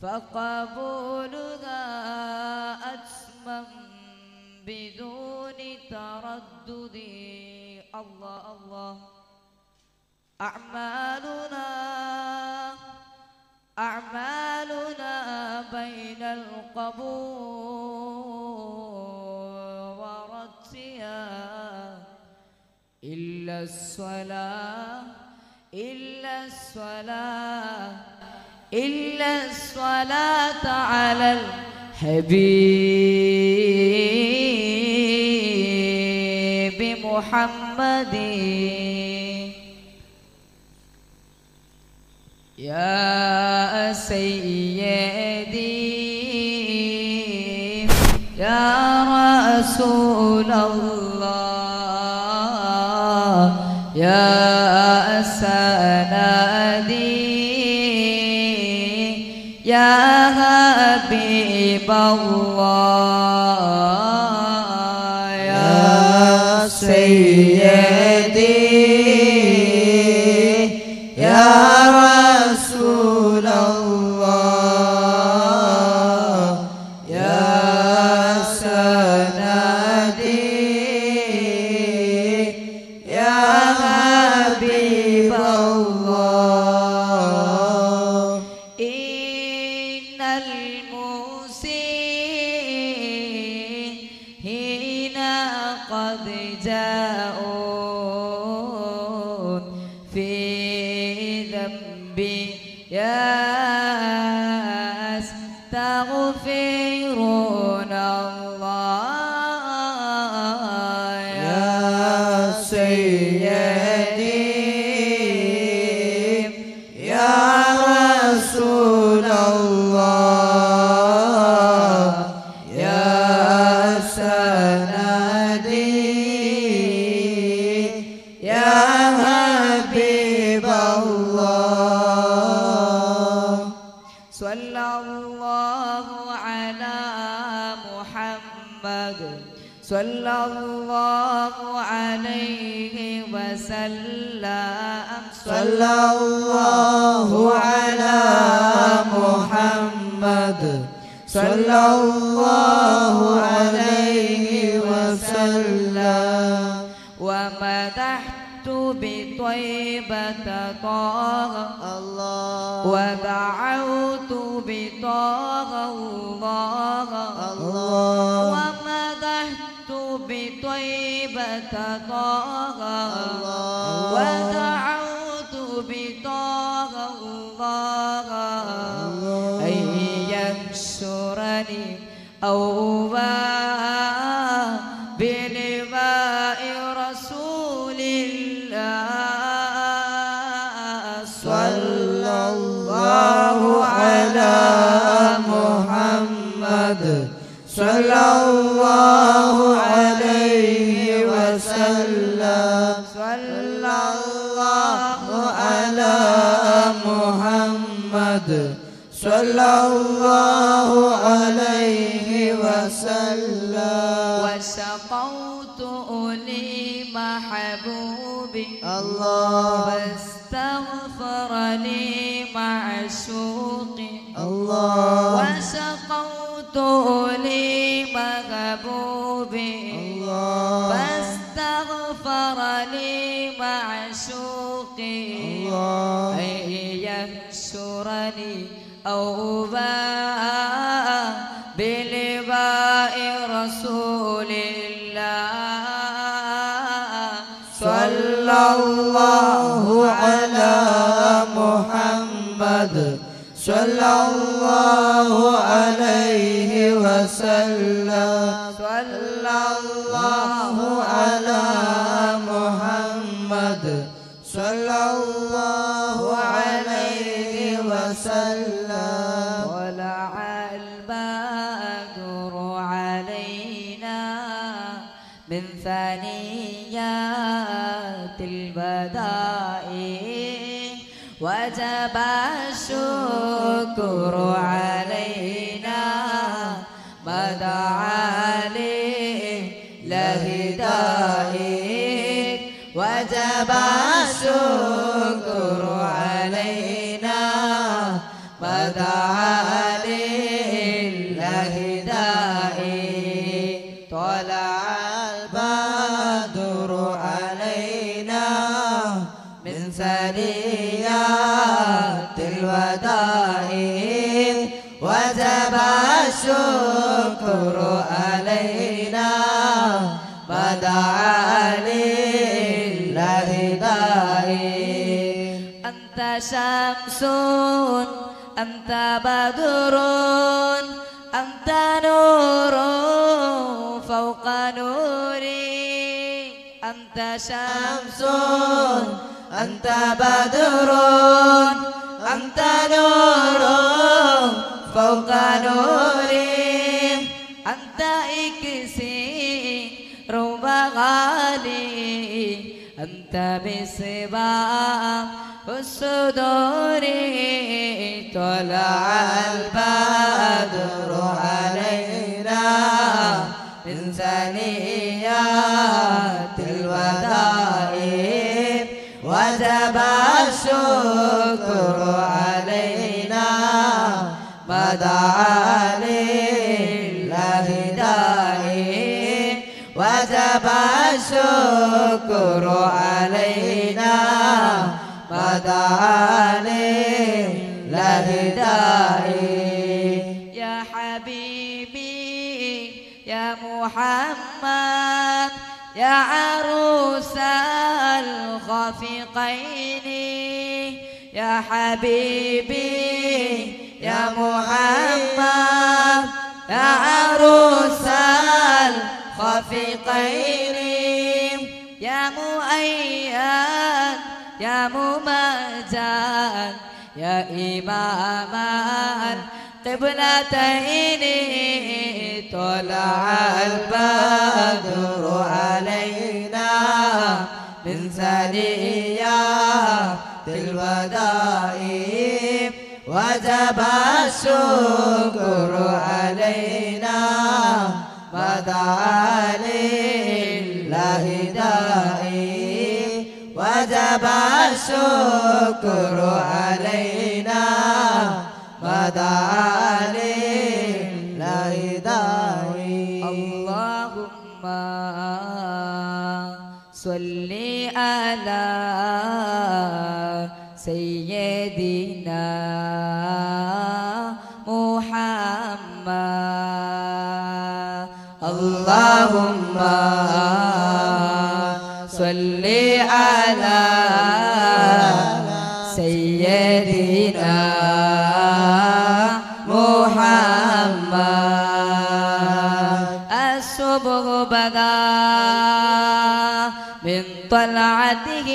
فقبولها أتمم بدون تردد. الله الله. أعمالنا أعمالنا بين القبور ورتها إلا الصلاة إلا الصلاة. إلا الصلاة على الحبيب محمد. يا سيدي يا رسول الله يا الله. ذنبي يستغفرون الله الله عليه وسلم. صلى الله على محمد. صلى الله عليه وسلم. ومدحت بطيبة طه. الله. ودعوت بطه الله. الله. الله. ودعوت بطه الله. أن ينشرني أو بلواء رسول الله. صلى الله على محمد. صلى الله صلى الله عليه وسلم. وسقوت لي محبوبي. الله. واستغفر لي معشوقي الله. وسقوت لي محبوبي. الله. واستغفر لي معشوقي الله. أن ينشرني أو باء بلواء رسول الله. صلى الله على محمد. صلى الله عليه وسلم. صلى الله على وجب الوداع وجب الشكر علينا. بدعا لله داعي أنت شمس أنت بدر أنت نور فوق نوري. أنت شمس أنت بدر أنت نور فوق نوري أنت إكسير بغالي أنت بصباح الصدور. طلع البدر علينا من ثنيات الشكر علينا بدعا لله داعي يا حبيبي يا محمد يا عروس الخفقين يا حبيبي يا محمد يا عروس الخفقين يا مؤيد يا ممجد يا إمام القبلتين طلع البدر علينا من ثنيات الوداع وجب الشكر علينا بدعا لله داعي وجب الشكر علينا لله داعي اللهم صل على سيدنا محمد. اللهم صل على سيدنا محمد. الصبح بدا من طلعته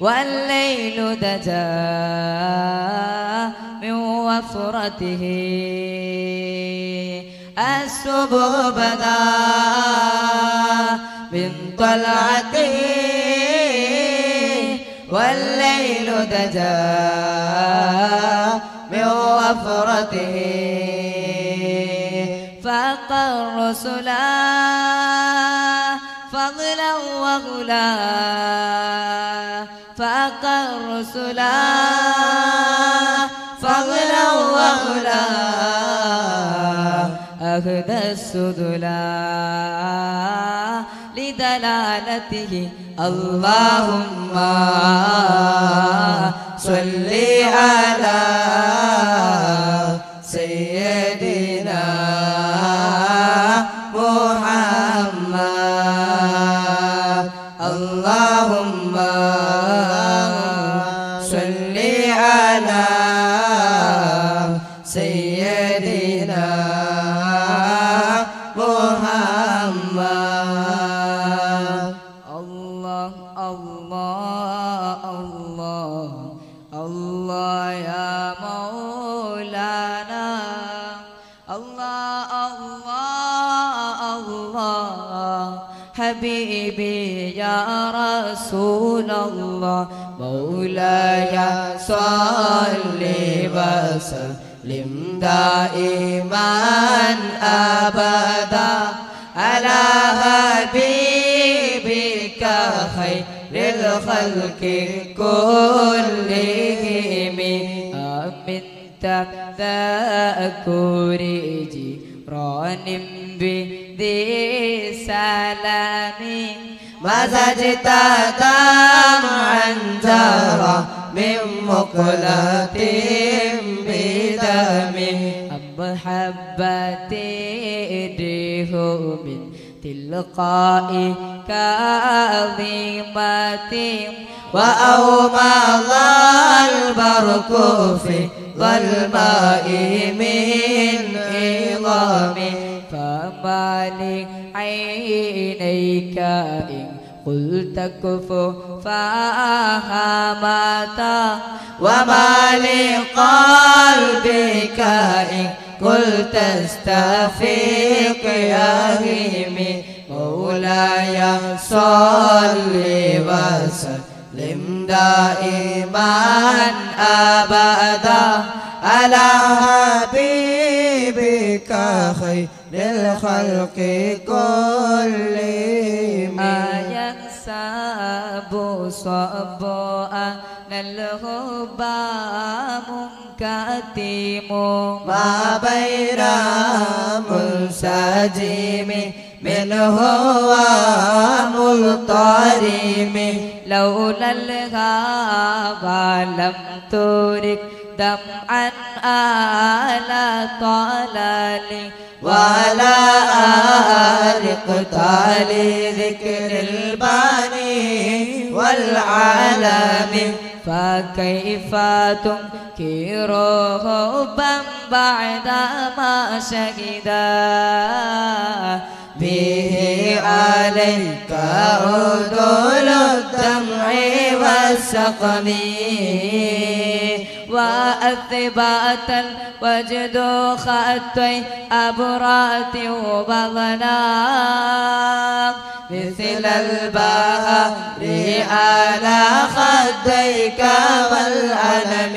والليل دجا من وفرته. الصبح بدا من طلعته والليل دجا من وفرته. فاق الرسل فضلا وغلا. فاق الرسل فضلا وغلا. أهدى السدلا. لدلالته. اللهم صل على حبيبي يا رسول الله مولاي صل وسلم دائما ابدا. على حبيبك خير الخلق كلهم. آمن تذكر جيران بذي سلام مزجت دمعا جرى من مقلة بدمه محبتي إدريه من تلقاء كاظمة. وأومض البرق في ظلماء من عظام فما لعينيك إن قلت كفو فهمتا وما لقلبك إن قلت استفيق يا هيمي مولاي صل وسلم دائما أبدا على حبيبك خير الخلق كلهم أينساب صبا الهبى منكتم ما بين منسجم منه وملطرم لولا الهوى لم ترك دمعا آل طلالي ولا أرقت لذكر الباني والعالم فكيف تنكر حبا بعدما شهدا به عليك عدول الدمع والسقم؟ وأثبات الوجد خطي أبرات وبغنا. مثل البحر على خديك والعلم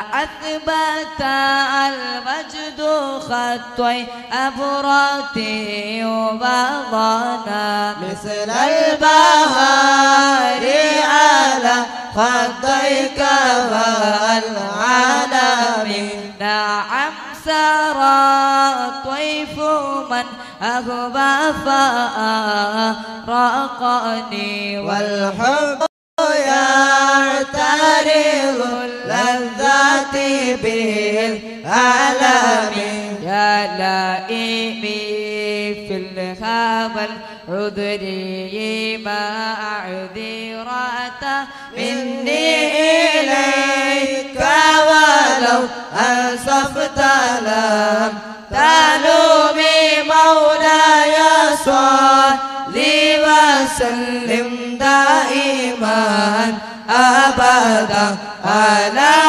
وأثبت المجد خطي أبراتي وبغنا مثل البهار على خديك والعالم نعم سرى طيف من أغبى فأرقني والحب يعترض بالعالم يا لائمي في الهوى العذري ما أعذرت مني إليك ولو أنصفت لم تلومي مولاي صلي وسلم دائما أبدا على